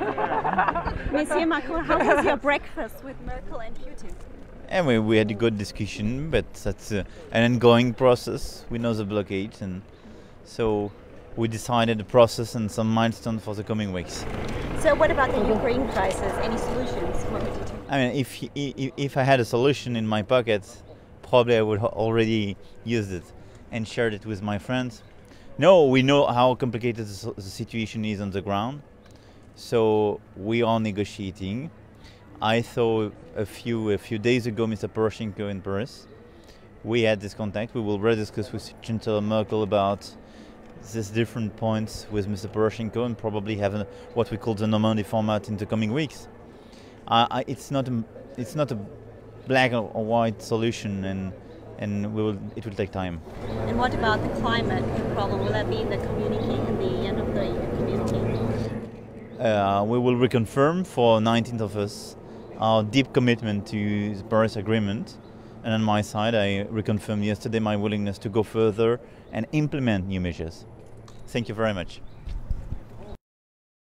Monsieur Macron, how was your breakfast with Merkel and Putin? Anyway, we had a good discussion, but that's uh, an ongoing process. We know the blockade, and so we decided a process and some milestones for the coming weeks. So, what about the Ukraine crisis? Any solutions? What would you do? I mean, if if, if I had a solution in my pocket, probably I would already use it and shared it with my friends. No, we know how complicated the situation is on the ground, so we are negotiating. I saw a few a few days ago Mr. Poroshenko in Paris. We had this contact. We will rediscuss with Chancellor Merkel about these different points with Mr. Poroshenko and probably have what we call the Normandy format in the coming weeks. Uh, it's not a, it's not a black or white solution, and and will, it will take time. And what about the climate problem? Will that be in the communique, in the end of the communique? Uh, we will reconfirm for 19th of us our deep commitment to the Paris Agreement. And on my side, I reconfirmed yesterday my willingness to go further and implement new measures. Thank you very much.